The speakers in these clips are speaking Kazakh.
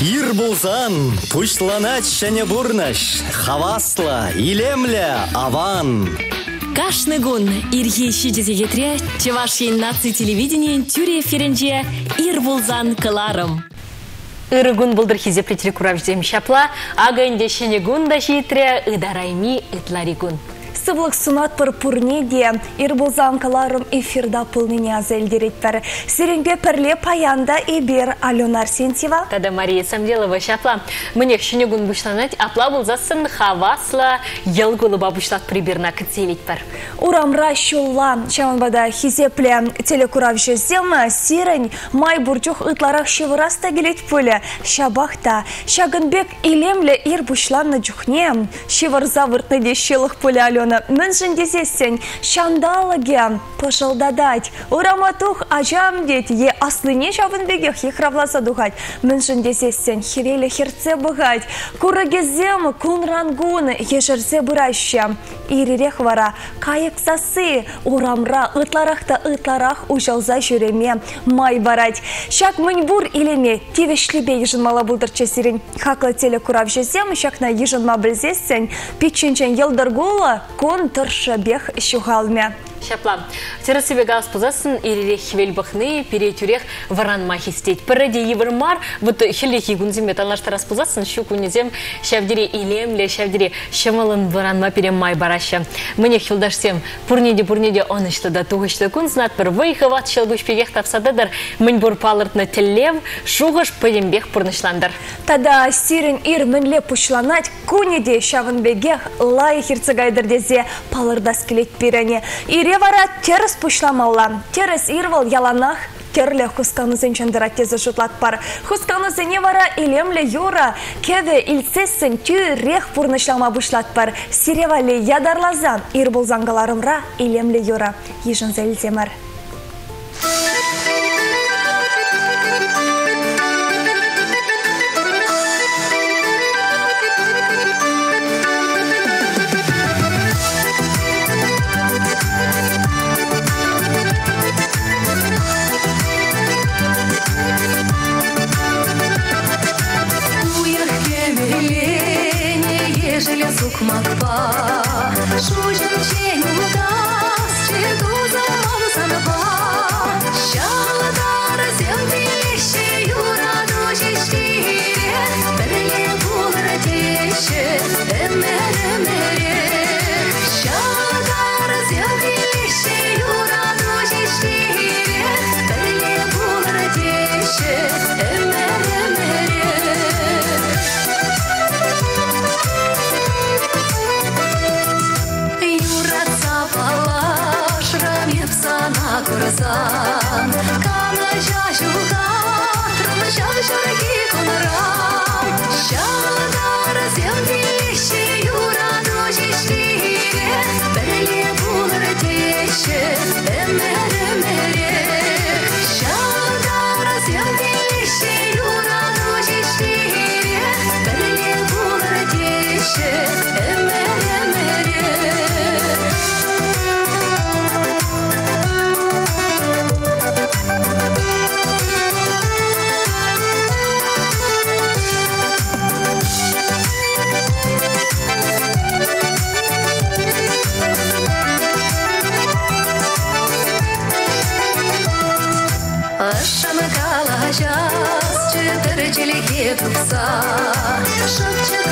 Ир булзан, пушланать шәне бурнаш, хавасла, илемля, аван. Кашны гун ирхи шидезе кетре, Чевашин наци телевидение тюре эфиринже ир булзан кыларым. Ирыгун булдыр хизе плетри куравждем шапла, ага инде шене гун да житре, ыдарайми ытларигун. Сывлық сунат пыр пурнеде, ирбулзан каларым эфирда пылныне азелдеретпір. Сиренбе пірле паянда эбер Алена Арсентьева. Тада Мария Самделова шапла. Мне шынегун бушланать, апла булзасын хавасла, елгулы бабушлат приберна кыцевитпір. Урамра шулла, чаманбада хизепле телекурав жезема, сирень, май бурчух ытларах шевыраста келет пөлі. Шабахта, шагынбек илемле ир бушланны жүхне, шевырза выртны дешелых пөлі Алена міншін десесен, шандалаге пышылдадать. Ураматух ажам дет, е аслыне жавын беге хихравласа духать. Міншін десесен, хирелі херце бұғать. Курагезем кунрангуны ежерзе бұрайшы. Ирирек вара, кайык сасы, урамра, ытларахта ытларах ужалза жүреме, май барать. Шак мұньбур илеме, тивешлібе ежін мала бұлдыр чесірін. Хақлы теле курав жезем, шакна ежін ма білзесен, пиченчен елдіргула, кон тұршы бех шуғалме. Шапла. Тересібе газ пузасын ирирек хвелбахны перетюрех варан махистеть. Піріде евірмар, вот хелехи гунзиме талаштарас пузасын шу кунезем шавдире илемле, шавдире шамалын варанма перем май бараша. Мне хилдашсем пурнеде пурнеде он да туғышты күн знат бір выйхыват шелгуш пегех тапсадыдыр. Мін бұр палыртны тіллев, шуғыш пыембех пурнышландыр. Тада сирен ир мінле пушланать кунеде шавынбегех лай хирцегайдыр дезе палырдас келет берене. Ире вара теріс пушламаула. Теріс ирвал яланах керле хусканызын чандыра тезі жұтлат бар. Хусканызыне вара илемле юра, кеве илсесін тю рех пурнышлама бушлат бар. Сиревали ядарлазан ир болзангаларымра илемле юра. Ежін зәлземір. Makba, şuja you. Челеге тупса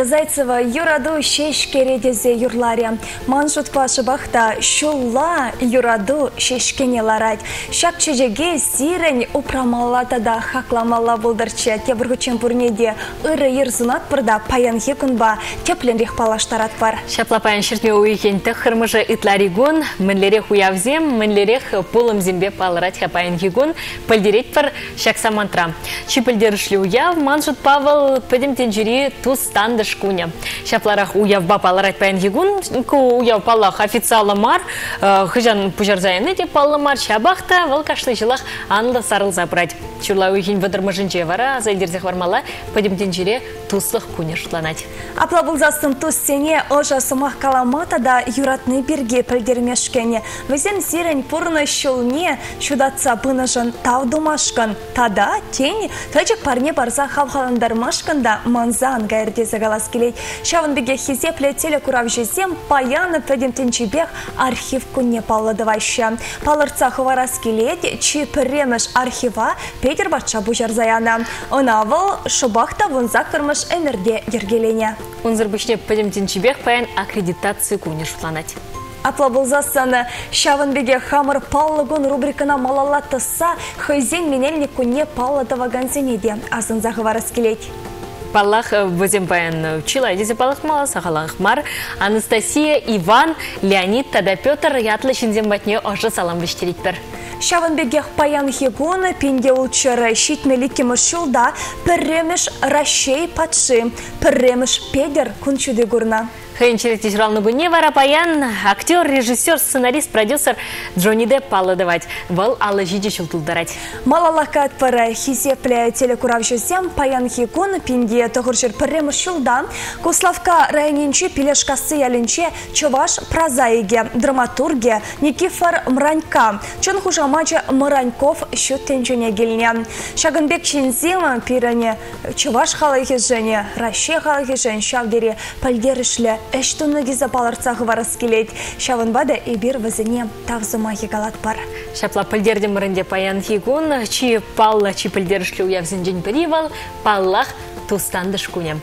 Марта Зайцева юраду шеш кередезе юрларе. Маншут пашы бақта шулла юраду шешкене ларать. Шак чежеге сирен упрамалата да хакламала болдырчы. Тебіргучен пурнеде ыры ерзунат пырда паян хекунба тепленрех палаштарат бар. Шаплапаян шертме уикенті хырмыжы итларигун, мінлерех уявзем, мінлерех пулым зембе палырать хапаян хигун, пылдерет пар шакса мантра. Чи пылдерішлі уяв, маншут Павел пөдемтен жири туз станды шкуня. Шапларах уяв ба палырать паян хигун, ку уяв палах официалы мар, э, хыжан пужарзайны деп палы мар, шабақта выл кашлы жылах анлы сарыл забрать. Чурла уйхин выдырмыжынче вара, зайдерзех вармала, пөдемтен жире тузлық куня шутланать. Апла бұлзастын туз сене ожа сымақ каламата да юратны бірге пілдермешкене. Візем сирен пұрны шылне шудатса бұнышын таудумашкан. Тада тень тәчік парне барса хавхаландармашкан да манзан гайырдезі галас келейд. Шавын біге хизепле теле курав жезем паяны пөдемтенчебек архив күнне палладывайшы. Палырца хыварас келейд, чи піремеш архива Петер Батша бұжарзаяна. Онавыл шубақта вунза кырмыш әмірде ергелене. Унзыр бішне пөдемтен чебек паян аккредитация куня шутланать. Апла болзасаны шавынбеге хамыр паллыгын рубрикана малалаттыса хызен менелник күнне палладыва ганзенеде азын варас келейд. Паллах бөзем паян чилай дезе паллах мала сахалах мар Анастасия, Иван, Леонид, Тада Петр ятлы шинзем батне ожы салам біштеритпір. Шавынбегех паян хигуны пинде учыры щитмелики мышылда пірремеш рашей патши, пірремеш педер күнчуды гурна. Хэнчерет тижралны бұне вара паян актер, режиссер, сценарист, продюсер Джонни Депп палыдывать. Вал алы жиде шултулдарать. Малалака атпары хизепле телекурав жезем паян хигуны пинде тұғыршыр пірремеш шылда Куславка районенче пилешкасы ялінче чуваш прозаиге, драматурге Никифор Мранька, чон хужамачы Мраньков шүттенчене келіне. Шагынбек Чензима пиране чуваш халайхи жене, Раще халайхи жен шавдері пальдерішлі эш туны гиза паларцағы варас келейд. Шавынбада эбир вазыне тавзыма галат бар. Шапла пылдерде мырынде паян хигун, чи палла чи пылдерішлі уявзен жен перивал, паллах тустанды шкуне.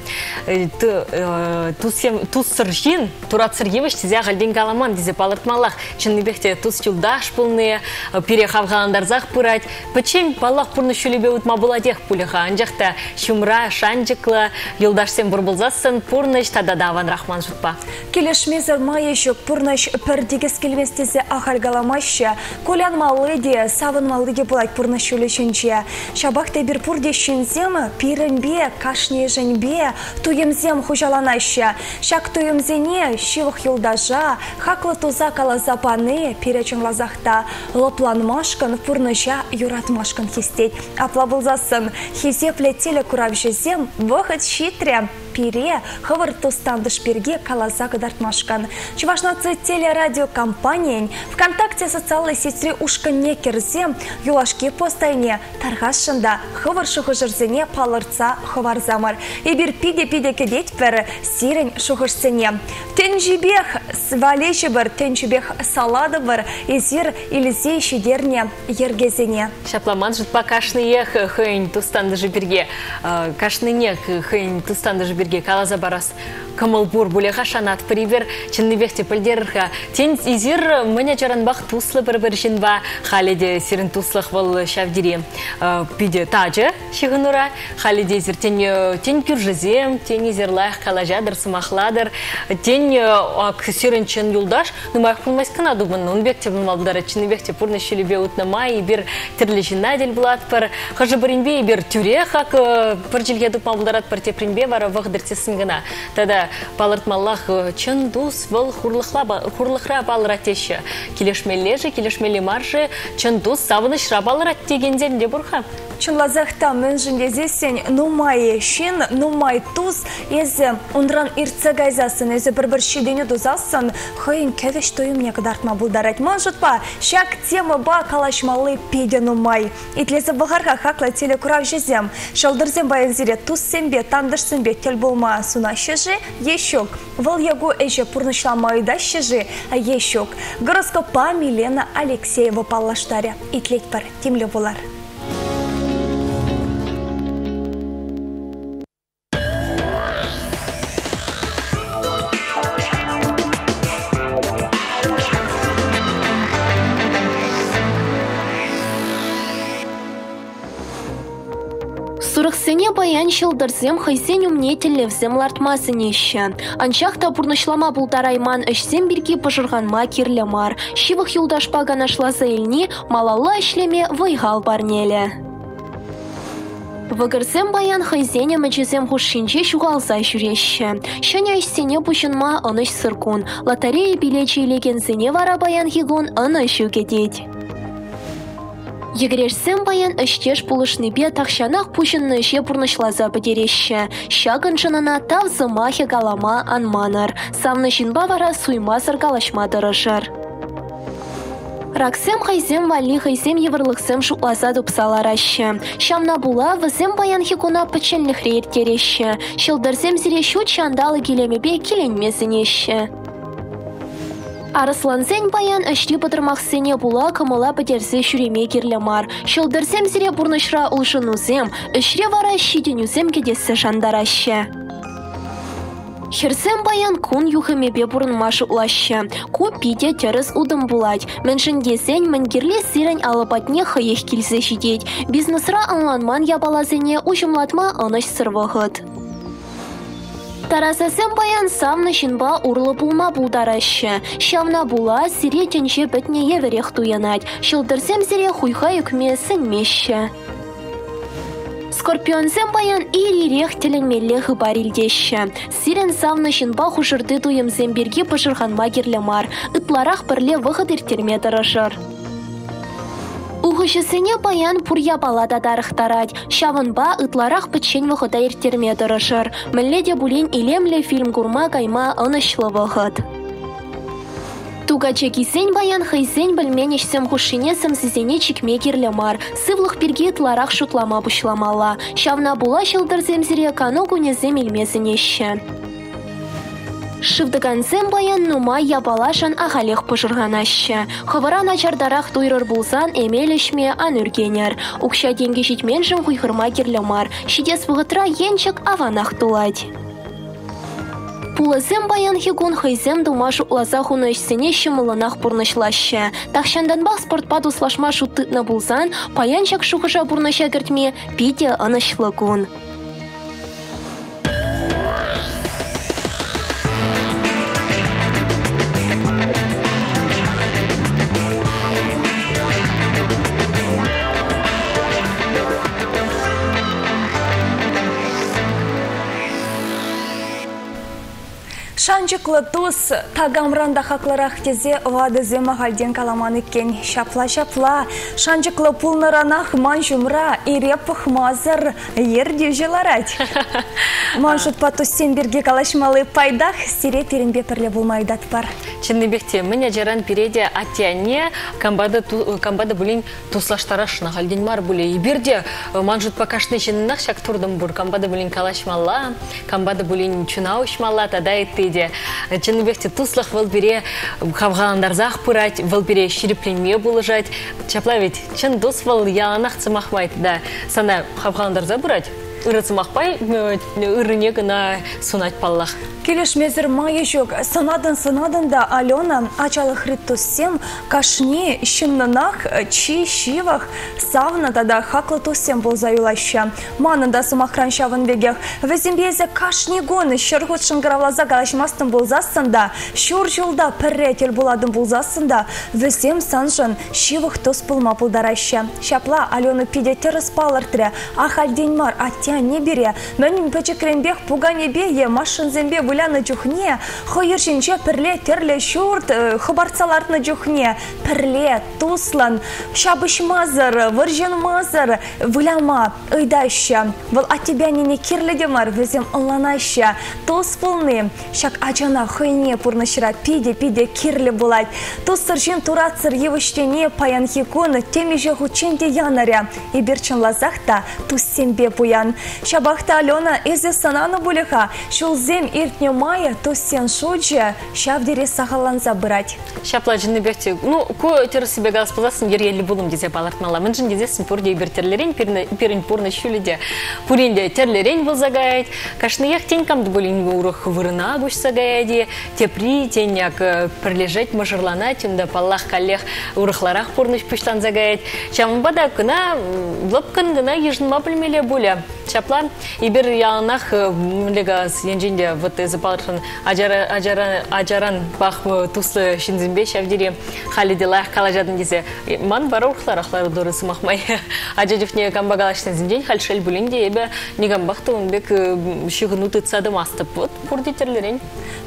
Туз сыржин, турат сыргивыш тізе ғалден каламан, дизе палыртмалах. Чынны бехте туз чулдаш пулны, пире хавғаландарзақ пырать. Пачем паллах пурны шүлебе утма буладех пулеха. Анжақта шумра, шанжықлы, юлдашсен бурбылзасын, пурныш тада даван рахман жұтпа. Келешмезір майы жүк пұрныш пірдегіз келместезе ағал галамашы. Колян малыде, савын малыде булайт пұрныш шүлешінче. Шабақта бір пұрде шынземі, пирінбе, женбе, туемзем хужаланашы. Шак туемзене, шивық юлдажа, хаклы туза кала запаны, перечен лазақта, лопланмашкан, пұрныша юратмашкан хистет. Апла бұлзасын, хизепле теле курав жезем, вғыт шитре, пире хывыр тустандыш перге каласа кыдартмашкан. Чувашнацы телерадиокомпаниян ВКонтакте социальной сети ушканне керзе юлашки постайне таргашында хывыр шухыжырзене палырца хыварзамар. Эбир пиде-пиде кедет пір сирен шухышсене. Тенжибех свалеші бір, тенжибех салады бір, езір илізей шидерне ергезене. Шапламан жұтпа кашныех хыйн тустандыжы бірге, кашныне хыйн тустандыжы бірге калаза барас кымылбур булеха шанат привер чынныбехте пілдерха. Тен изир мыня чаранбах туслы бір-бір жинба халеде сирин туслых вол шавдири пиде тажы шигынура халеде изир тен тен кюржезем тен изирлах калажадыр сымахладыр тен сирин чын юлдаш нумах пулмайс кына дубын он бекте булмалдары чынныбехте пурны шилебе утнамай бир тирлі жиннадель булат пір хыжы бірінбе бир тюре хак пір жилге дупмалдарат пір тепринбе вғдыртесін гына. Тада палыртмаллах чын дус бұл хурлықра балыратеші. Келешмеллежі, келешмелі маржы, чын дус савыныш рабалырат дегенден де бұрха. Чынлазақта мүнжінде зесен нумай шин, нумай туз, езі ундран иртсе гайзасын, езі бір-бір шидені дузасын, хойын кәвеш тойымне кыдартма бұлдарат. Манжытпа, шак тема ба калашмалы педе нумай. Итлесі бұғарға хақла телекурав жезем. Шалдырзем баян зире туз сенбе, тандыш сенбе тел болма суна шежі, ешок. Выл ягу әже пұрнышламайда шежі, ешок. Гороскопа Милена Алексеева паллаштаре. Итлет бар, темлі болар. Сене баян шылдырсем хайсен умне телевсем лартмасы неші. Анчақ та бұрнышлама бұлдарайман үшсем бірге пыжырғанма керлі мар. Шивық юлдашпа ганашласа елні малалла ішлеме вайғал барнелі. Вăгырсем баян хайзене мәчесем хушинче шуғалса жүреші. Шаня ішсене пұшынма оныш сыркун. Лотарея билечі илекенсене вара баян хигун аны шукетет. Егерешсем баян іштеш пулышныбе тақшанақ пушынны ше пұрнышлаза бідереші. Шагын жынына тав зымахе галама анманар. Самны жинба вара суймасыр галашма дырышыр. Раксем хайзем вали хайзем еврлықсем шукласа дупсаларашы. Шамна була візем баян хикуна пыченлік рейертереші. Шылдырсем зіре шу чандалы келемебе келенмесінеші. Арыслансен баян әшті бұдырмақсене була кымыла бідерсе шүреме керлі мар. Шылдырсем зіре бұрнышра ұлшынузем, үшре вара шиденюзем кедесі жандарашы. Херсем баян кун юхымебе бұрынмашы улашы. Ку пиде теріс удым булать. Меншіндесен мінгерлі сирен алыпатне хыйых келсе шидет. Бизнесра анланман ябалазене ұжымлатма аныш сырвығыд. Таразасем баян самны шинба урлы булма булдарашы. Шамна була сире тенше бітне еверех туянать. Шылдырсем сире хуйха юкме сінмеші. Скорпионсем баян ирирех теленмелле хыбарилдеші. Сирен савны шинба хушырды туемсем берге пышырханма керлемар. Ытларах бірле вғыд иртерме тырышыр. Уғышысыне баян пурья балада тарыхтарать. Шавынба ытларах пычен вғыда иртерме тырышыр. Мілле булин илемле фильм курма кайма ынышлы вғыд. Тугача кисен баян хайсен білменешсем хушине сымсызене чикме керлі мар. Сывлық перге тларах шутлама бұшламала. Шавна була шылдырзем зіре кану илмесінеші. Шывдыгансем баян нума ябалашан ағалех пұжырғанашы. Хывыра начардарах туйрыр булсан эмелешме анүргенер. Укша денге житменшім хуйхырма керлі мар. Шидес вғытра енчік аванах тулать. Баян хигун хайзем думашу уласа хуны ішсене шымылынақ бұрнышлашы. Тақшанданбақ спортпа дуслашма шуттытны булсан, паянчак шухыша бұрныша кіртме пите. Шанчыклы тус тагамранда хакларах тезе вадызе мағалден каламан иккен. Шапла-шапла, шанчыклы пулныранах ман жумра, иреппых мазыр ерде желарать. Маншут патус сен берге калашмалы пайдах сире перенбе пірле болмайдат бар. Чынныбекте, міне жаран переде атяне камбады, бұлін туслаштарашына ғалден мар бұлі. Иберде манжут пакашны жыннақ шак турдым бұр. Камбады бұлін калашмалла, камбады бұлін чунаушмалла, тада етті Чынныбекте туслах выл бере хавғаландарзақ пырать, выл бере ширіпленме бұлыжать. Чапла ведь, чын дос выл яланақ цымақмайды, да. Сана хавғаландарза бұрать? Үрі цымақпай, үріне гына сунать паллах. Келеш мезір майы жоқ, санадын санадын да Алена ачалы хриттусем кашни шыннынақ чи шивах савна тада хаклы тусем бол заюлаща. Манында сымақран шавын бегех. Везімбезе кашни гоны шырғыт шыңғыравлаза галашмастын болзасында, шур жылда пірретел боладын болзасында, везем санжын шивых тос пулма пулдараща. Шапла Алена пидетер спалыртыры, ахальден мар, аття не бере, мәнім пәчекренбех пугане бее, машин зембе выляны жүхне, хойыршинче пірле терле шурт, хыбарцаларны жүхне, пірле, туслан, шабыш мазыр, выржен мазыр, выляма, ыйдаща, выл от тебя нене кирлі мар, візем ылланаща, тос пулны, шак ачана хойне пурнышыра, пиде, пиде кирлі булать, тос сыржен турацыр евыштене паян хикуны, теме же хученде янаря, и берчен лазахта, тус сембе буян. Шабахта Алена эзе сананы булеха, шулзем иртне мая, тус сен шуджа, шавдере сахаланза брать. Шапла жынныбекте, ну, ко себе галас пыласын ергелі болым дезе балартмала. Мен жын дезесін пұрде бір терлерен, перін пұрны шүліде. Пұренде терлерен бұл загайд. Кашны яқ тен камды вырына бұш загаяде. Тепри тен як пірлежет мажырлана, темді паллах каллех урықларақ пұрныш пүшлан загайд. Чамын бада күна, лыпкын гына ежінма білмеле боля. Чапла, ибір яғынақ мүлігаз енжінде вот езі балыршын ажаран бақ туслы шинзімбе шәвдері халиде лайық қала жадын десе, ман бар ұрқлар ақлары дұры сымақмай. Ажа жүфне камбагалаштын зінден халшел бүлінде ебі негам бақты онбек шығыну тұтсады мастып. Вот, курдитерлерін.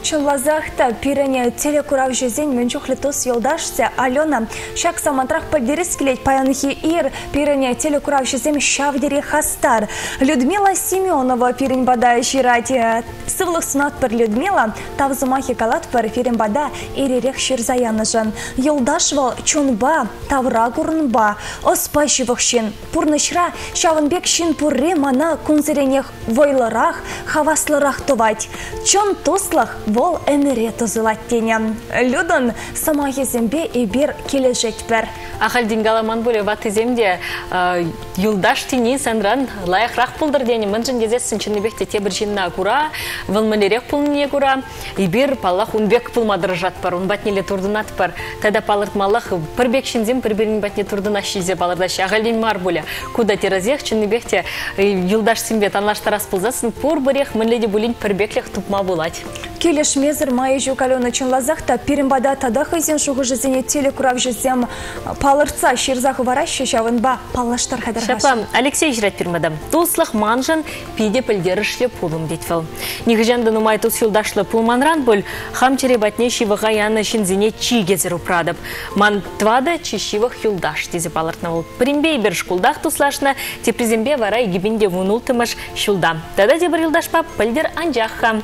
Чынлазақта пирене телекурав жезен мөнчухлі тос елдашся Алена шак самантрах келет паянхи ир пирене телекурав жезем шавдере хастар. Людмила Семенова пирен бада ширати. Сывлық сунат пір Людмила тавзымахи калат пір пирен бада иререх ширзаяныжын. Елдаш вал чонба тавра курнба. Оспа шивықшин. Пурнышра шавынбек шин пурре мана кунзеренех войлырах хаваслырах тувать. Чон тослах вол эмере. Людон самахезембе ибир келешек бір. Ахал дингаламан боле ватыземде юлдаш тини санран лайықрақ пулдыр дені мынжын дезесін чыныбекте тебір жинна кура, вылманерек пулне кура, ибир палах унбек пулмадыр жат бар, он батнеле турдынат бар. Тада палырт малах пірбек шинзем пірберін батне турдына шизе палырдаш. Ахал дин мар боле. Куда теразех чыныбекте юлдаш симбе танлаштарас пулзасын пур бірех мінледе булин пірбеклех тупма булать. Келеш мезір майы жүкалена чынлазақта пирімбада тада хызен шуғы жызене телекурав жызем палырца шерзақы варащы шавынба паллаштар хадар Шапам, Алексей жират пирмадам. Туслах манжан пиде пілдерішлі пулым детфіл. Нигіжанды нумай тус юлдашлы пулманран бұл хам черебатне шивыға яны шинзіне чи кезір упрадып. Ман твада чи шивых юлдаш дезе палыртна ол. Примбей бір шкулдах туслашна, те призембе вара егибінде вунул тымыш шулда. Тада де бір юлдашпа пілдер анжақха.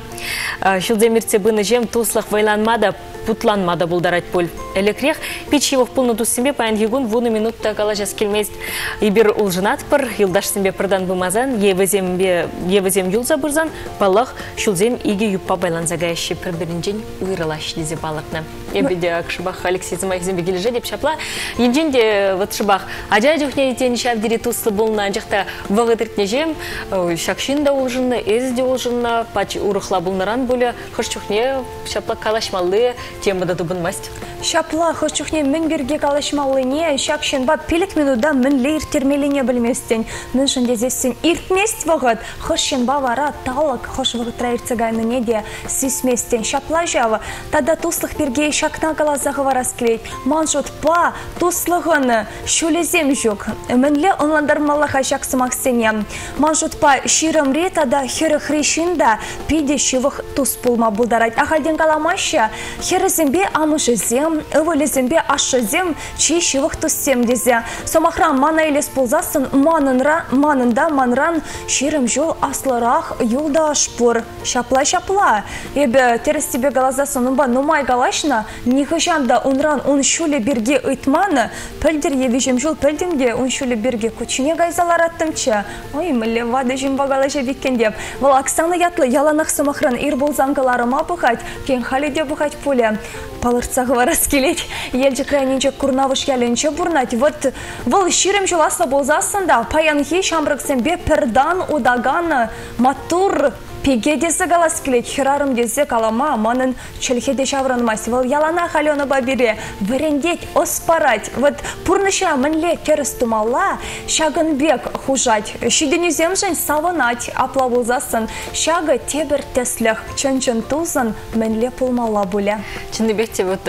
Шулдемірце бұны жем туслах вайланмада путланмада булдарать пуль. Элекрех пичевых пулны туссембе паян егун вуны минутта кала жас келмест. Ибір улжынат пыр, юлдаш сембе пырдан бумазан, евізембе, евізем юлза бұрзан, балақ шулзем иге юппа байланза гайши пір бірінжен уйрылаш дезе балықны. Ебеде акшыбах Алексей Замайхзембе кележе деп шапла. Енженде вот шыбах, ажа жүхне етен шавдері туслы болна анжақта вағытыртне жем, шакшин да улжынны, эз де улжынны, пач урықла болнаран бөлі, хыш жүхне шапла калашмалы, темада дубынмасть. Шапла хошчухне мен берге калашмалыне, шакшен ба пилік минуда мен лейр термеліне білместен. Мен шындезесін иртмест вағыт, хошшен ба вара талық хош вағыт раирцыгайныне де сисместен. Шапла жавы, тада туслық берге шакна калазағы варас келейд. Маншот па туслығын шөлезем жүк. Мінле онландармалыға шаксымақ сене. Маншот па ширымре тада хері хрешинда пиде шивық тус пулма бұлдарайд. Ахалден каламашы, херізімбе амышы зем, ывылезімбе ашы зем, чи шивық туссем дезе. Сомахран мана елес пулзасын манынра, манында манран ширым жол аслырақ юлда ашпур. Шапла-шапла. Ебе терес тебе галазасын ұнба нумай галашна, нихыжанда унран ун шуле бірге ыйтманы, пөлдер ебе жол пөлдімге ун шуле бірге күчіне гайзалар аттымчы. Ой, мүлі вады жимба галаша беккен деп. Вал Оксана ятлы яланақ сомахран ир болзангаларыма бұхать, кен халиде бұхать пуле. Палырцағы варас келет. Елжі крайненче курнавыш яленче бурнать. Вот выл ширым жол асла болзасында, паянхи шамрыксембе Эрдан Удаган Матур Пегедесі галас келет, хирарым дезе калама, манын челхеде шавранмас. Вал ялана халена бабире, варендеть, оспарать. Вот пурныша мінле керіс тумала, шагынбек хужать. Шиденезем жын савынать, аплавылзасын. Шагы тебір теслях, чын-чын тузын, мінле пулмала бұле. Чындыбекте вот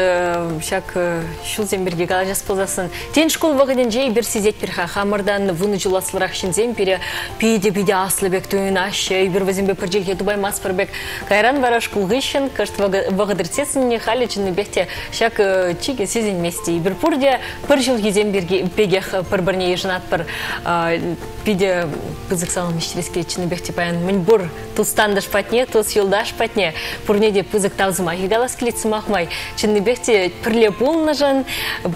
шак шулзем бірге гала жас болзасын. Тен школ вағыден жей бір сизет бірха хамырдан вуны жуласлырақ шинзем бірі пиде-пиде аслыбек түйін ашы, бір вазембе піржел Дубай Маспарбек кайран вараш кулгыщен кышт вагадырцесін не хали чыныбекте шак чиге сезен вместе. И бірпурде пір жыл кезен бегех пір бірне ежінат пір пиде пызык салым иштереске чыныбекте паян мін бұр тустандыш патне, тус юлдаш патне. Пурнеде пызык тавзыма хигалас келет сымақмай. Чыныбекте пірле пулны жын,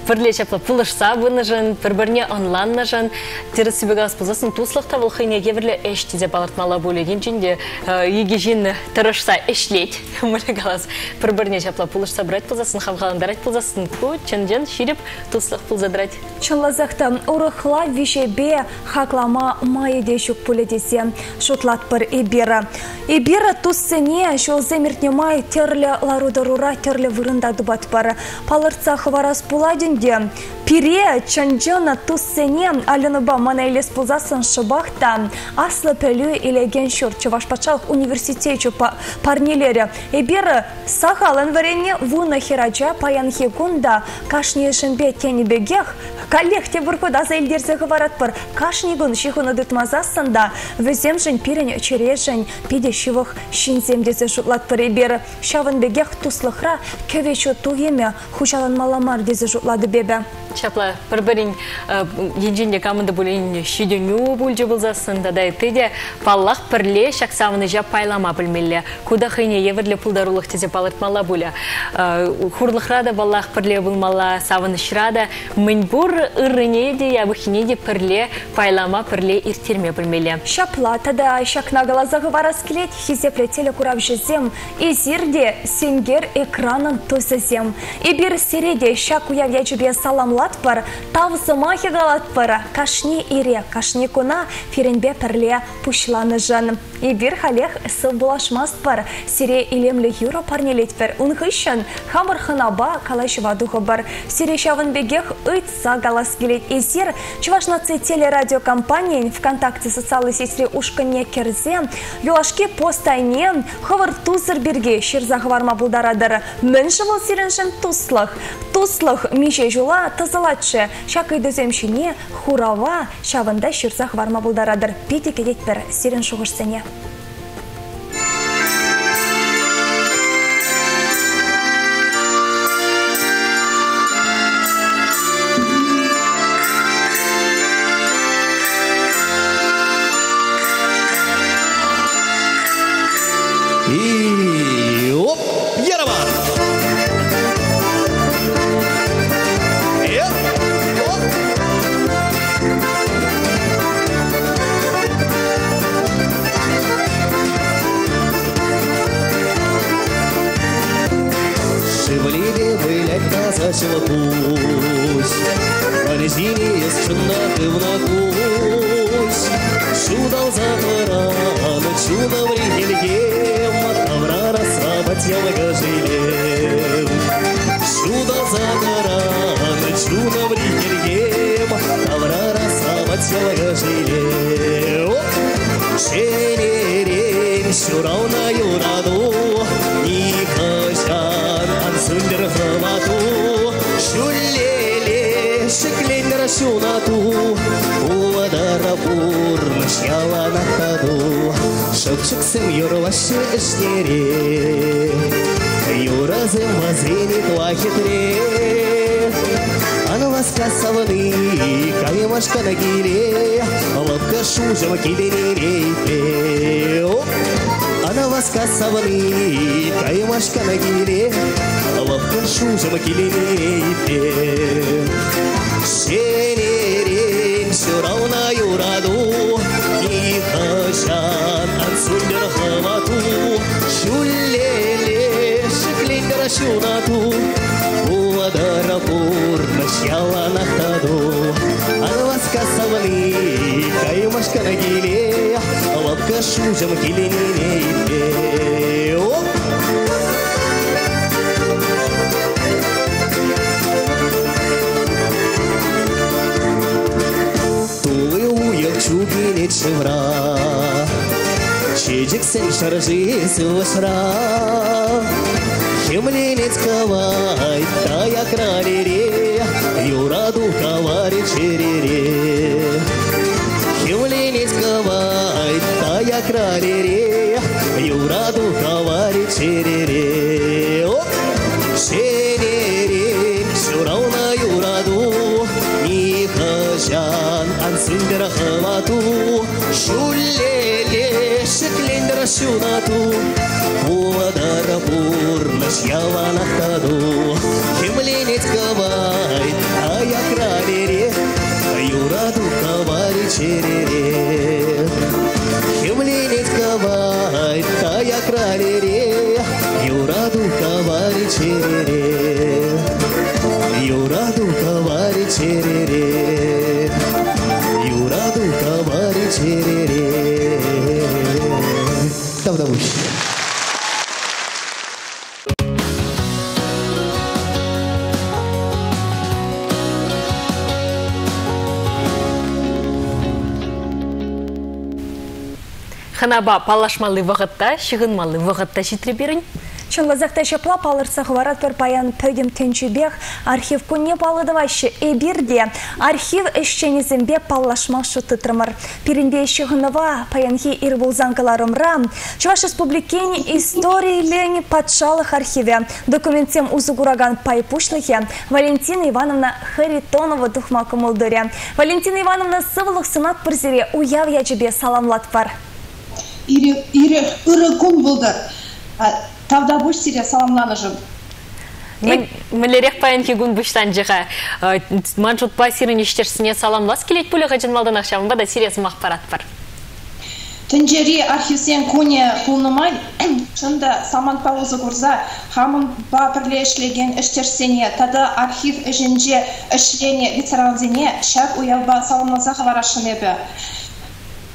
пірле чапла пулыш сабыны жын, пір бірне онланны жын. Тересі бегалас пылзасын туслықта бұл хыйне кевірле эш тезе балыртмала бөлеген жінде егежин тырышса ішлет. Мүлі қалас бір-біріне жапла пулыш собрать пылзасын, хавғаландарать пылзасын, ку, чын-жын, ширіп, туслық пылзадырать. Чыллазақты урыхла вишебе хаклама майы дешук пуледесе шутлат бір эбера. Эбера туссене земертне май терлі ларударура терлі вырында дубат бар. Палырца хварас пуладенде пире чанжана туссене алыныба мана елес пулзасын шыбақта аслы пөлі илеген шур Чувашпачалық университетчу парнелері. Эбера сахалын варене вуна хираджа паян хегунда кашне шымбе тенебегех коллег те буркуда за элдерзе говорат пар кашнигун шихуна дытмазасында візем жын пирен чережен пиде шивых шинземдесе шутлат пар эбер шавын бегех туслыхра кевечу туеме хучалан маламар дезе шутлады бебе. Чапла бір-бірін енжінде камынды бұлін шүйденю бұлжы бұлзасын да тіде паллақ пірле шақсавыны жап пайлама білмелі. Куда хыйне евірлі пұлдарулық тезе палыртмала бұля. Хурлықрада баллақ пірле бұлмала, савыны шырада. Мін бұр ұрыне де, ябықіне де пірле пайлама пірле иртерме білмелі. Шапла тада шакна глазағы варас келет, хизепле теле курав жезем, изирде сенгер экранын тосызем. Ибір середе шак уяв ячубе саламлат бар, тавсы махи галат бар, кашни ире, кашни куна, фиренбе пірле пушланы жан. Ибір халех сы булашмас бар, сире илемлі юро парнелет бар, унхышын, хамыр хынаба калайшыва духы бар. Сире шавын бегех ыйтса галас келет эзир, чувашнацы телерадиокомпаниян ВКонтакте социалы сесре ушканне керзе, юлашке постайнен, хывыр тузыр берге шерзағы варма бұлдарадыр. Мін жывыл сиреншін туслық. Туслық мише жула тазалатшы, шакай дөземшіне хурава шавында шерзағы варма бұлдарадыр. Петі кедет бір сирен шуғышсене. Сюрауна юраду, Никожан ансындыр хвату, Шуллеле шеклендер шунату, Уадара бурныш яланақтаду, Шықшықсым юрлашы іштере, Юразым мазрени туахитре, Анваска саваны, кавимашка на гире, только шузелки берелей. Она вас касавны, каймашка на гире, Лапкан шузелки берелей. Шерерин шурауна юраду, И хашан ансундер хамату, Шулеле шеклиндер шунату, Уадарапур, Машьяла на ходу, Она вас касавны, башканы келе лапка шужым келенелейде оп! Тулы уйық шу келет шывра чежіксен шыржесі ұшыра Хемленец кавай, тая кралере, Юраду каваре черере. я кралерея, Юраду говорит черере. Черере, сюрауна юраду, Михажан, ансиндер хвату, Шулеле, шеклендер сюнату. Ханаба палашмалы вағытта, шығынмалы вағытта житре берін. Чынлазақта шапла палырса хварат бір паян пөдім тенчебек архив күнне палыдывашы эбирде архив ішченезімбе паллашма шуты тұрмыр. Пиринбе шығынова паянхи ирбулзанкаларымра Чуваш республикени историйлени патшалық архиве документсем узугураган пайпушлыхе Валентина Ивановна Харитонова кымылдыре. Валентина Ивановна сывылық сынат бірзере уяв яжебе саламлат бар. Ире ире ыры күн болды тавда буш сире саламланышым Мілерек паян кегун бұштан жыға. Манчут па сирін іштерсіне саламлас келет бөлі ғажын малдан ақшамын бада сирес мақпарат бар. тінжери архивсен көне пулнымай чында саман паузы курза хамын ба пірле ішлеген іштерсене тада архив ішінже ішлене ветеранзене шак уявба саламласа хаварашын ебі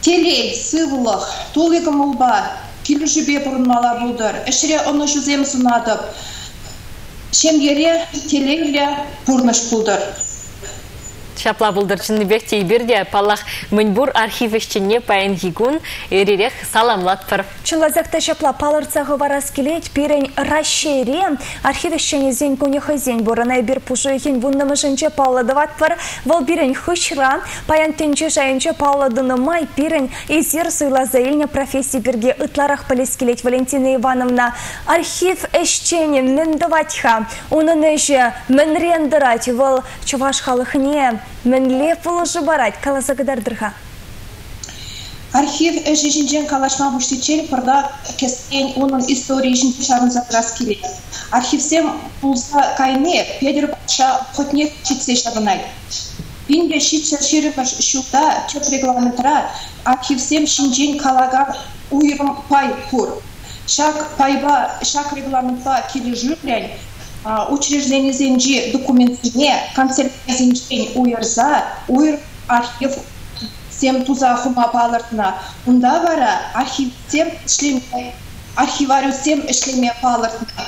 телей сывлық толығы мұлба келі жібе бұрынмала бұлдыр ішіре оны жүзем сунадып шемгере телейле бұрныш бұлдыр Шапла бұлдыр чынныбек тейбірде палақ мүнбур архив ішченне паян гигун. Еререк саламлат бар. Чынлазақта шапла палырцағы варас келет пирен расшере архивещене зен көне хызен борына бір пұшу екен вұндымы жынче палладыват бар. Вол бирен хышра, паян тенче жайынче палладыны май пирен изер сыйла заилне профессии бірге ытларах палес келет Валентина Ивановна. Архив эшчене міндаватха, унын эже мінрендырать вол чуваш халықне мінле пылышы барать каласагадардырха. Архив ежежинжен калашма буштичен пырда кескен onun истории жин шарын затрас. Архивсем пулса кайне Педер Паша хотне читсе шабынай. Бинде шитчер ширымыш шута чөп регламентра архивсем шинжен калаган уйрым пай пур. Шак пайба, шак учреждение зенжи документине канцелярия уйырса, уйр архив сем туза хума палыртына. Унда бара архив сем ишлеме, архивариус сем ишлеме палыртына.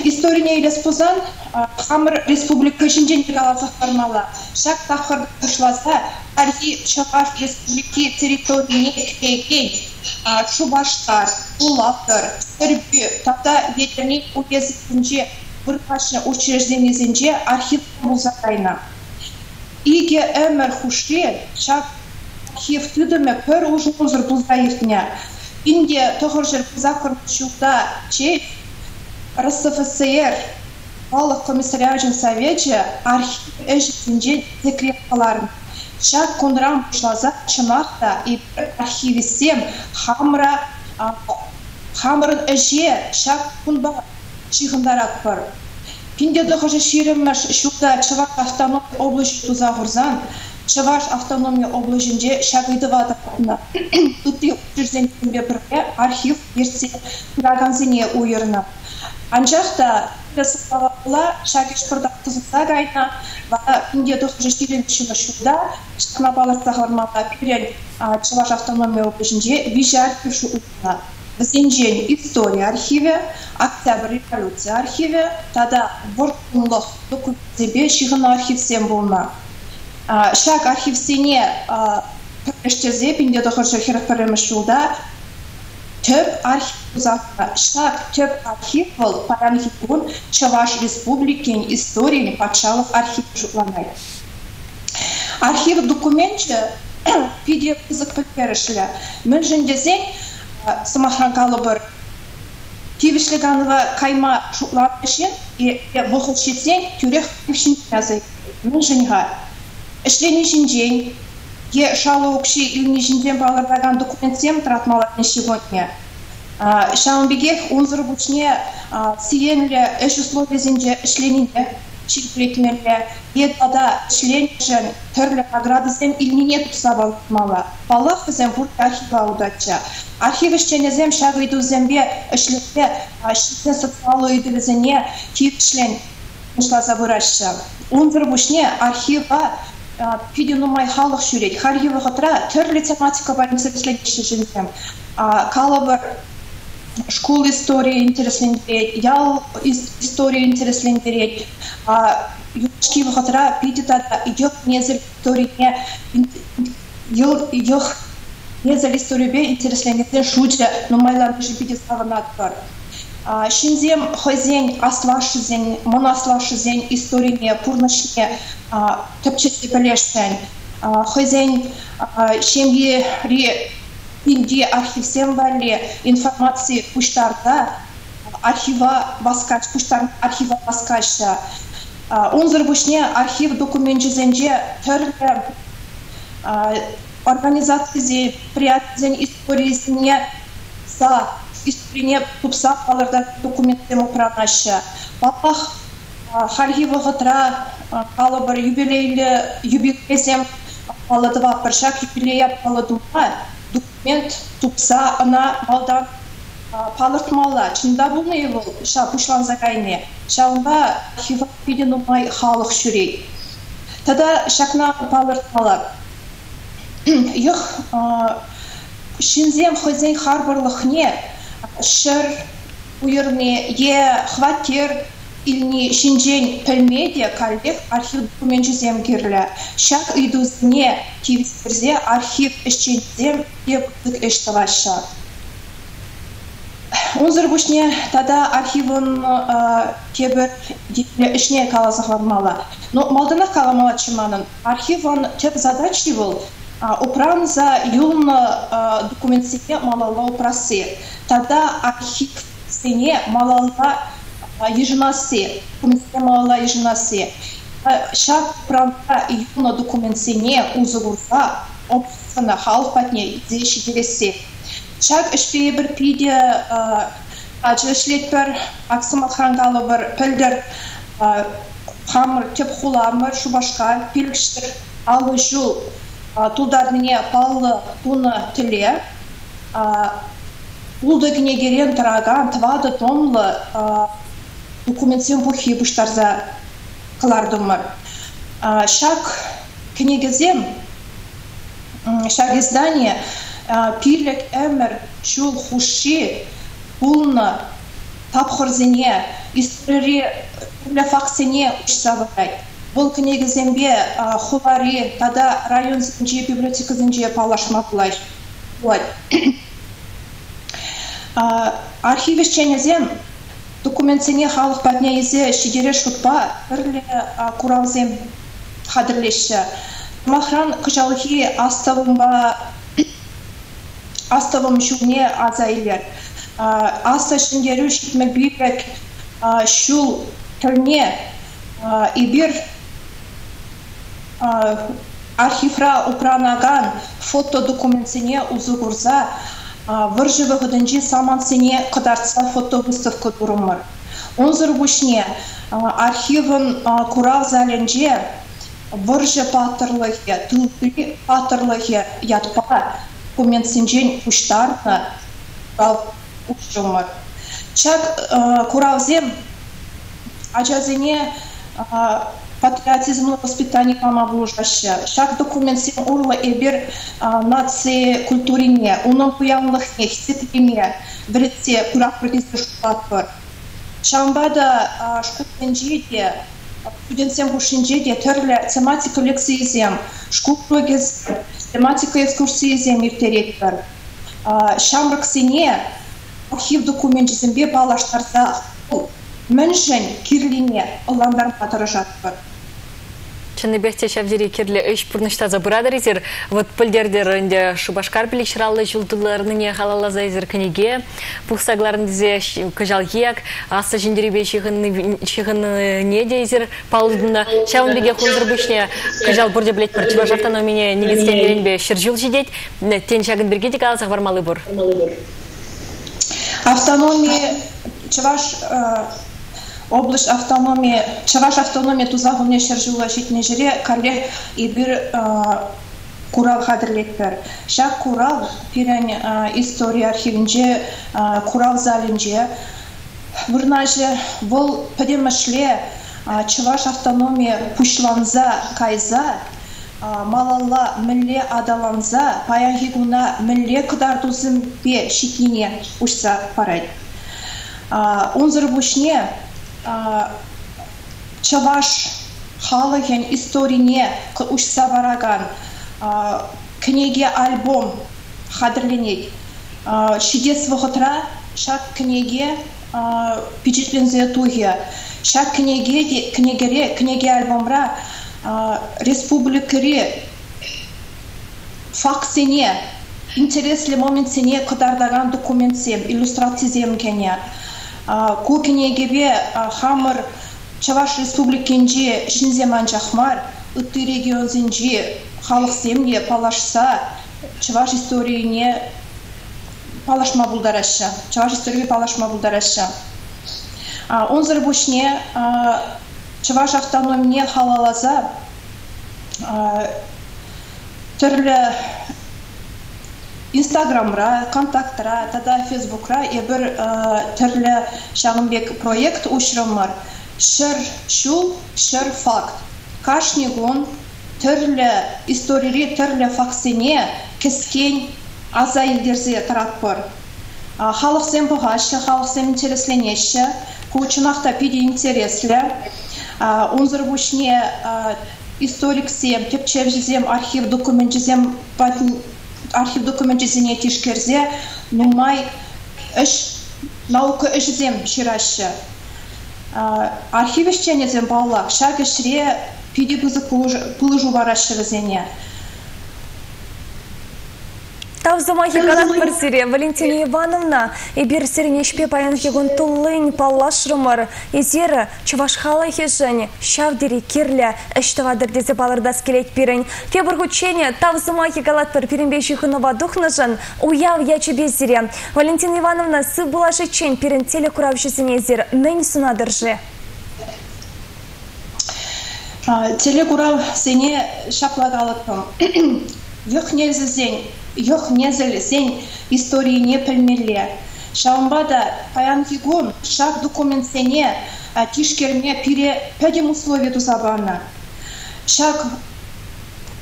История илес пузан хамыр республика шинжен галаса формала. Шак тахыр ушласа архив шакаш республики территории Шубаштар, Улаптар, Сырбü, тапта ветерни уезінде бір қашы учреждениесінде архив музайна. Иге өмір хушре, шак архив түдіме пөр ұжымызыр бұзайыртыня. Инде тоғыржыр бұзақыр шуқта че РСФСР Балық комиссариажын совете архив әжісінде секреталарын Шак кондрам бушлаза чымақта и архивисем хамра хамрын эже шак кунба чихындарак бар. Пинде дохожа ширеммаш шукта гурзан, Чаваш автономия областінде шагыдыва Тутти учреждениембе бірге архив ерсе пирагансене уйырына. Анжақта сыпала шагеш пырда қызықта гайна, вара пинде дохожа ширемшіні шукда, шакна баласта ғармала пирен Чаваш автономия областінде вижар пишу уйырына. Зенжен история архиве, октябрь революция архиве, тада вортунлық документебе шығын архивсен болма. Шак архивсене пөріштерзе пинде дохоршы херек пөріміш жылда төп архив узаққа. Шак төп архив бол парамхипун Чаваш республикен историяны патшалық архив жұланай. Архив документче PDF ызық пөперішлі. Мен жіндезен самахранкалы бір тивишлеганова кайма шутлапешен и бохыл шетсен тюрех пишин язы мен жинга эшлени жинжен е шалы окши илни жинжен балардаган документсем тратмалатын сегодня Шаунбегех унзыр бучне сиенле эш условия зинже эшленинде чирпретмелле едада членжен төрле награды зем илнине тутса балмала. Балах зем бур архива удача. Архив ишченезем шагыйду зембе эшлепе шитне социалы идилизене тип член Ушла забырашы. Унзыр бушне архива пиденумай халық жүрет. Харгивы ғытра түрлі тематика бар несеслегіші жінсем. Калабыр школ истории интереслендерет, ял ис- история интереслендерет. Юшки вахатра пидета идет незель историне, ел идет незель история интереслендерет шуча, но майлар биши пидет саванат бар. Шинзем хозяин аслашызен, монаслашызен историне, пурнашне төпчеси пелештен. Хозяин шемье ри Инди архивсем вали информации пуштарда архива баскач пуштар архива баскачта. Унзыр бушне архив документжизенже түрлі организация приятизен историясіне за историне тупса алырда документтем управнашы. Папах архивы ғытра алы бір юбилейлі юбилейзем алыдыва біршак алыдыва документ тупса ана малдан палыртмала чында бұл не бұл ша пушлан загайне шаунда архива пиден умай халық шүрей тада шакна палыртмала Йых шинзем хозяин харбарлыхне шыр уйырне е хватер илни шинжен пельмеде кальбек архив документ жезем кирлі. Шак идузне тивистерзе архив ішчензем деп күдік эшталаша. Унзыр бушне тада архивын кебір депле ішне калазахланмала. Но малдана каламала чиманын. Архивын теп задачи был Упран за юлна документсене малала упрасе. Тада архив сене малала еженасе, документсене малала еженасе. Шак пранта юлна документсене узыгурса опсана халық патне зеші дересе. Шак ішпе бір пиде ажы шлетпер аксыма хангалы бір пілдір хамыр теп хуламыр шубашка пилкштір алы жул тулдарныне паллы туны тіле улды кіне керен тұраган твады томлы документсен бұрхи бұштарза қылардымыр. Шак книгізем, шак издание пирлек әмір шул хуши пулны тапхырзине история факсине ұшсабырай. Бұл книгізембе хубари тада район зінже библиотека зінже палашмаплай. Вот. Архивишченезем документсене халық патне езе шидере шутпа бірле куралзем хадірлеші. Махран кыжалхи аставымба аставым шуне азайлер. Аста шиндеру шитмек бүйрек шул түрне ибир архивра упранаган документсене узугурза выржывы гыдынжи самансене кыдарца фото выставка турумыр. Онзыр бушне архивын курал заленже выржы патырлыхе, тылпы патырлыхе ятпа документсенжен уштарны курал ушумыр. Чак куралзем ажазене патриотизмлы воспитание помогушаща. Шак документ сен урла эбир нации культурине, унын пуянлых не, бірітсе курак протесті шуплатпыр. Шамбада шкутенжеде, студентсем бушинжеде түрлі тематика лекциязем, шкул прогез, тематика экскурсиязем ертерекпір. Шамрық сене архив документ жезімбе балаштарда міншін кирлине ұландар батыры. Чыны бәхте шавдері керлі үш пұрныштаза бұрадыр ezер, вот пілдердерінде шубашкар білік шыралы жылдыларыны халалаза ezер кінеге, пұқсагларынды күжал ек, асы жіндеребе шығыны не де ezер палудында. Шауын беге құлдыр бүшне күжал бұрде білет бір чубаш автономине негізген еренбе шыржыл жидет, тен шағын бірге дек алсақ бармалы бұр. Автономия Чуваш область автономии, Чаваш автономия тузағыне шыржула жетіне жере карле и бір курал хадірлетпер. Шақ курал пирен история архивинже, курал залинже, Вырнаже бұл пәдемішле а, чуваш автономия пушланза кайза. Малалла милле адаланза паягигуна милле кыдардузым бе шикине ушса парай унзыр бушне чаваш халыхен историне ушса бараган книге альбом хадырленет шидес вахытра шак книге впечатлензе тухе шак книге книгере книге альбомра республикаре факсене интереслі моментсене қыдардаган документсем иллюстрацизем кене А, ку кенегебе а, хамыр чаваш республикенже шинземан жахмар ытты регионзенже халық семге палашса чаваш историине палашма булдараша чаваш историге палашма булдараша. Онзыр бушне чаваш автономине халалаза түрлі инстаграмра контактра тада фейсбукра ебір түрлі шағынбек проект ушрымыр шыр шул шыр факт кашнигун түрлі историри түрлі факсине кіскен аза елдерзе тараппыр халық сен бұғашы халық сен интересленеші кучынақта пиди интереслі унзыр историк сем тепчев архив документ батн- архив документ жезене тишкерзе нумай іш наука ішзем ширашы архив ішченезем баллак шаг ішре пиди пылыжу барашы візене Тавзыма хиканат бірсіре Валентина Ивановна ебір сірнешпе паян хегун туллын паллашрымыр. Езері чувашхала хежен шавдері керлі іштівадыр дезе балырдас келет бірін. Фебр хучене тавзыма хикалат бір пирінбе жихынова духнажын уяв ячы безіре. Валентина Ивановна сы булашы чен пирін теле куравшысыне зер нын сунадыржы. телегурав сене шаплагалыкым Йох нельзезен, йох незелезен истории не пельмеле. Шаумбада паян фигун шаг документ сене а, тишкерме пире пядем условия тузабана. Шаг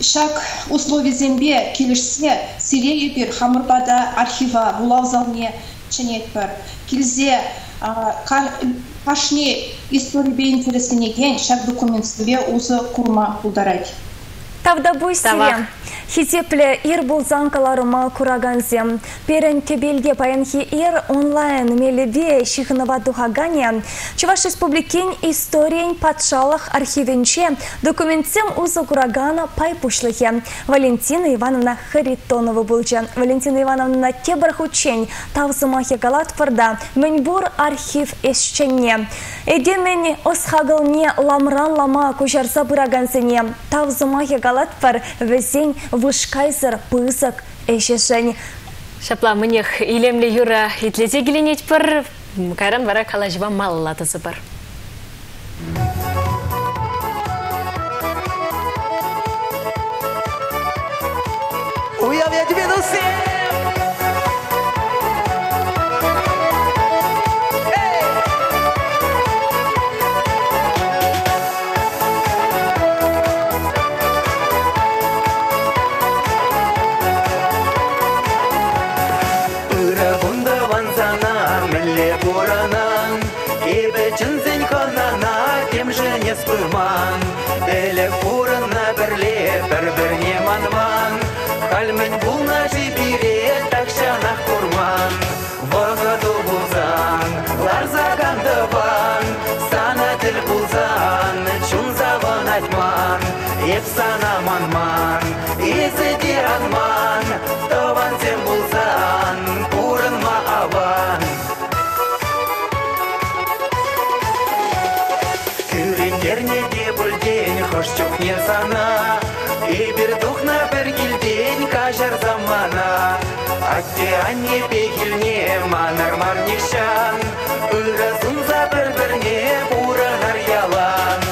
шаг условий зембе келишсе сирее бир хамырбада архива булавзалне ченетпір. Килзе а, ка- кашне история бе интересенеген шаг документ себе узы курма булдарать. Тавда буй Тавах. Сирем. Хитепле ир бұл занкаларыма кураганзем. Перен кебелге паянхи ир онлайн мелебе шихынова духагане. Чуваш республикен историен патшалық архивенче документсем узы пай пушлыхе. Валентина Ивановна Харитонова булчан. Валентина Ивановна тебір хучень тавзымахе галатфырда Мэньбур архив эшченне. Эдемен осхагылне ламран лама кушарса бұрагансыне. Тавзымахе галатфыр візен вышкайзыр пызык эшешень. Шапла мнех илемле юра итлезе келенет пір, кайран вара калажыва маллатысы бар. Уяв я тебе Еп сана манман, езі диранман, Таван зем бұлзан, пурынма аван. Күрендерне де бүлден, хош жоқ не сана, И бір духна бір келден, кажар замана. Атте анне бекілне, манар марнишан, Үрасун за бір-бірне, буранар ялан.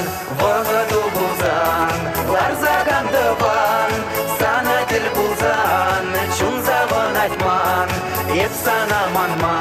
Сана манман,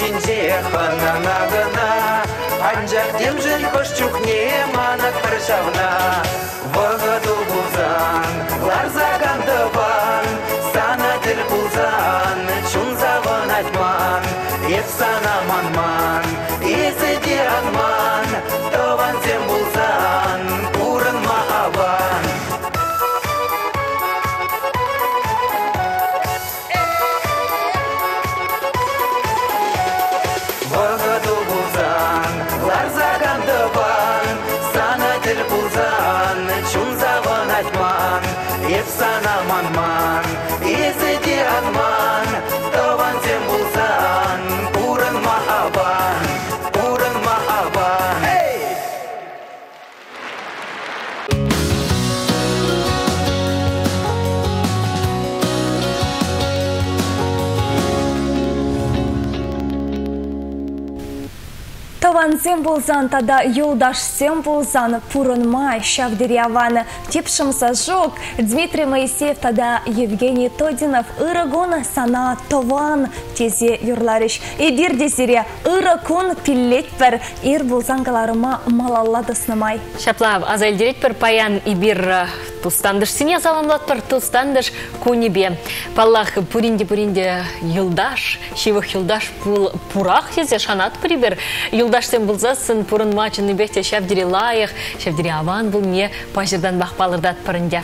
бір жүршенже ханана гына Анжақ демжін хош чухне манат бір шавна Вағыду бұлзан, ларзаган дыбан Сана діл бұлзан, чун заван айтман Еп сана манман, есі де анман. Тавансем болзан тада юлдашсем болзан пурынма шавдеряван типшымса жок Дмитрий Моисеев тада Евгений Тодинов ырыгон сана тован тезе юрларыш. Эдир дезире ырыкун пиллетпер ир болзан галарыма малалладысынымай. Шаплав, азал директор паян и бир э, тустандыш сине саламлат пар тустандыш кунибе. Паллах пуринде пуринде юлдаш, шивых юлдаш пул пурах тезе шанат прибер. Юлдаш сен булзасын пурын мачын бехте шавдири лайық, шавдири аван бұл не пажырдан бақпалырдат парынде.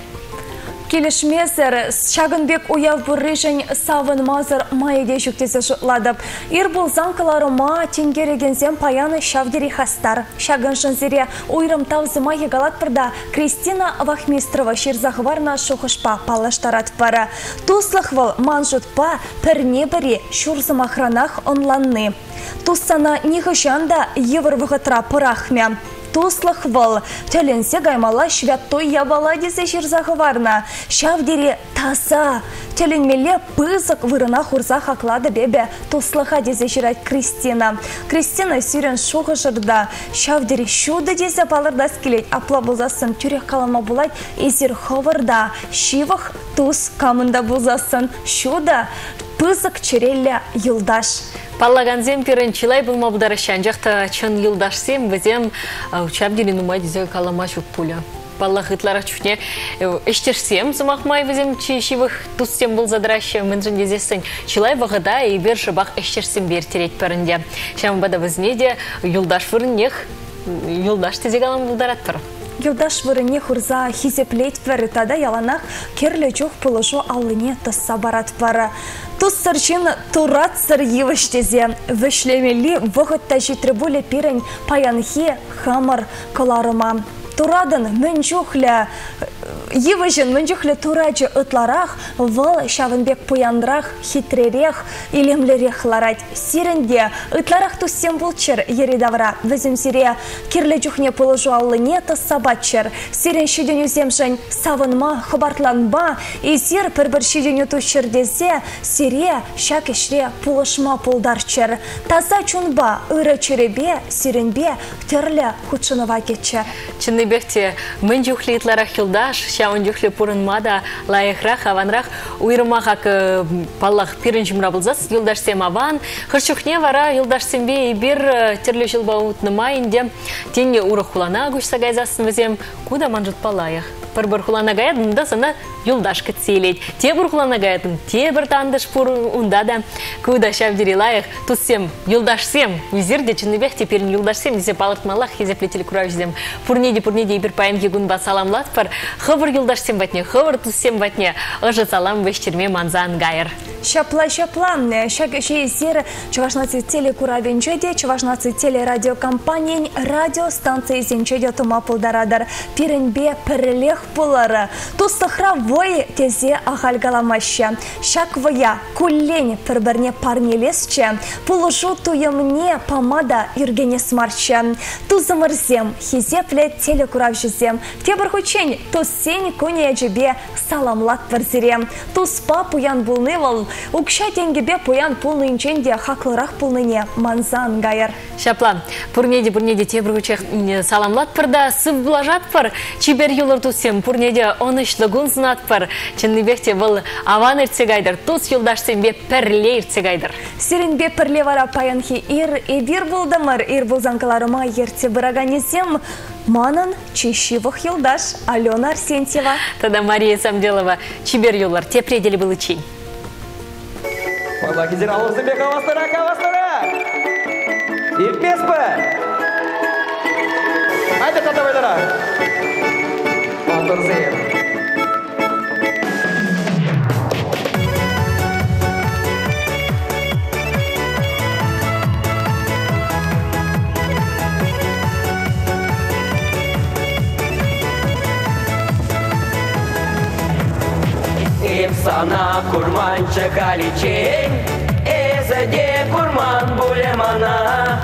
Келішмесер, Шагынбек уяв бұррышын савын мазыр майеде жүктесі жұтладып. Ир бұл занкаларыма тенгерегензен паяны шавдері хастар. Шагыншын зере уйрым тавзыма егалат бірда Кристина Вахмистрова шерзахварна шухышпа палаштарат пара. Туслых выл манжутпа пірне бірі шурзымахранах онланны. Туссана нихышанда евр вғытра пырахмя. Туслых выл. Төленсе гаймала швяттой ябала десе шерзағы варна. Шавдере таса. Төленмеле пызык вырына хурза хаклады бебе. Туслыха десе жирать Кристина. Кристина сүйрен шуғы жырда. Шавдере шуды десе палырда скелет. Апла бұлзасын түрек қалама булайт. Эзір ховырда. Шивых тус камында бұлзасын. Шуда пызык черелле юлдаш. Паллаганзем пирен чилай был мабударышан жақта чын юлдашсем бізем учабдили нумай дизе калама чук пуля. Паллах итлара чухне эштерсем зымахмай бізем чешивых туссем был задраще мэнжин дезесін чилай вағыда и бер эштерсем бер терет пірінде. Шам бада бізне де юлдаш вырыннех юлдаш тезе калам бұлдарат пір. Юлдаш вырыне хурза хизеплет вәрі тада яланақ керлі жоқ пылыжу алыне тысса барат бары. Тус сырчын турат сыр евіштезе. Вішлемелі вғытта житрібулі пирен паянхе хамыр кыларыма. Турадын мүнчухля Евыжын мүнчухля турачы ытларах, выл шавынбек пуяндрах, хитререх, илемлерех ларать. Сиренде ытларах туссем булчыр ередавра. Візім сире кирлі чухне пылыжу аллыне сабатчыр. Сирен шиденю земшын савынма, хабартланба, и сир пір-бір шиденю тушыр десе, сире шак ішре пулышма пулдарчыр. Таза чунба, ыры черебе, сиренбе, терлі худшынова кетчір. Чынны бехте мын жүхлі юлдаш, шауын жүхлі пурынмада лайықрақ, аванрақ, уйрымағақ паллах пирін жымра бұлзас, юлдаш сем аван, хырчухне вара юлдаш сембе бир терлі жылба ұтнымайынде, тенге уры хулана күшса гайзасын візем, куда манжут палайық. Бір-бір хулана гаядын, да сана юлдаш кітселейд. Те бір гаядын, те бір тандыш пур унда да, куда шавдері лайық, туссем юлдаш сем, визирде чынныбек теперін юлдаш сем, десе балыртмалақ, хезеплетелі күрау ждем. Пурнеде пурнеде бір паемге гунба саламлат пар, хывыр юлдаш сем ватне, хывыр тус сем ватне, ыжы салам вештерме манзан гайыр. Шапла шапла, шак ще зер чувашнацы телекуравенчеде, чувашнацы телерадиокомпаниян радиостанции зенчеде тума пулдарадар. Пиренбе пірлех пулары. Тустықра вой тезе ағалгаламашы. Шак вая куллень пірбірне парнелесче. Пулышу туемне помада юргене смарчы. Тузымырзем, хизепле телекуравжызем. Тебір хучень, туссень куне жебе саламлат варзирем. Туспа пуян булнывал, укша тенгебе пуян пулнынченде хаклырақ пулныне манзан гайыр. Шапла, пурнеде пурнеде тебір хучех саламлат пырда, сып булажат пыр, чибер юлыр тусем Сем пурнеде онышлы гун знат пар. Чынныбекте был аван ирцегайдыр. Тус юлдаштен бе перле ирцегайдыр. Сиренбе пірле вара паянхи ир эдир болдымыр, ир болзанкаларыма ерте бұраганезем, манын чешивых юлдаш Алена Арсентьева. Тогда Мария Самделова чибер юллар те пределі был чейн. Павла Кизер Алымсынбек авастыра, авастыра! Ирпес пі! Айда kafanıza yiyin. sana kurman çakal için Ezede kurman bulemana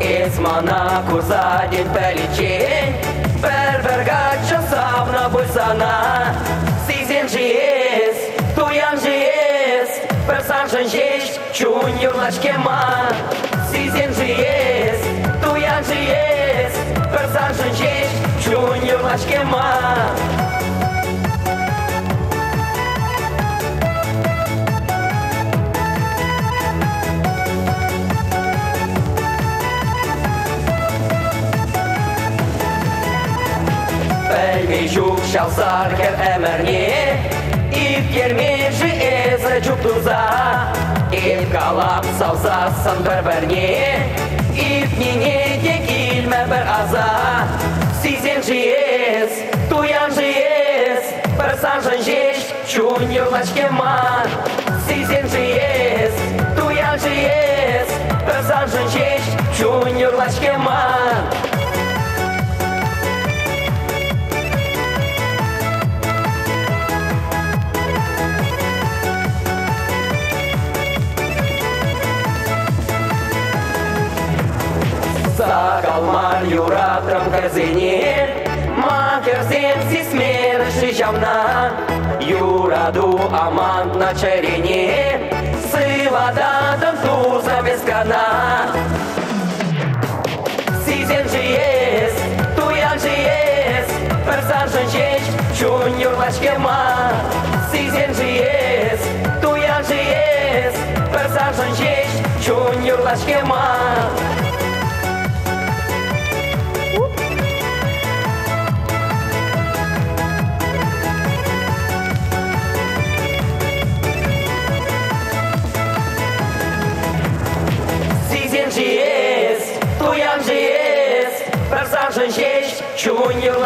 Esmana kurzadit pel için Berber savna bulsana Sizin jies, tuyan jies Persanjın jies, çun yurlaşkema Sizin jies, tuyan jies Persanjın jies, çun yurlaşkema Пельмейшук шалсар кер әмәрне Ip кермеші әзі жүк тұза Ip қалап саусасын бір-бірне Ip нене де келмә бір аза Сизен жиес, туян жиес Бір санжын жеш, чун юрлашкеман Сизен жиес, туян жиес Бір санжын жеш, чун юрлашкеман Сакалмар юратрам корзине Макерзем сисмер шижамна Юраду амант на чарине Сывадатан туза бескана Сизен жиес, туян жиес Персанжын жеш,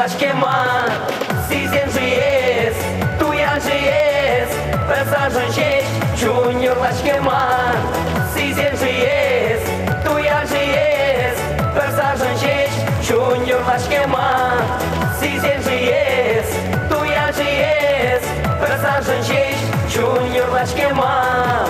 чун юрлашкема. Сизен жиес, туян жиес, Персанжын жеш, чун юрлашкема. Сизен жиес, туян жиес, Персанжын жеш, чун юрлашкема. Сизен жиес, туян жиес, Персанжын жеш, чун юрлашкема.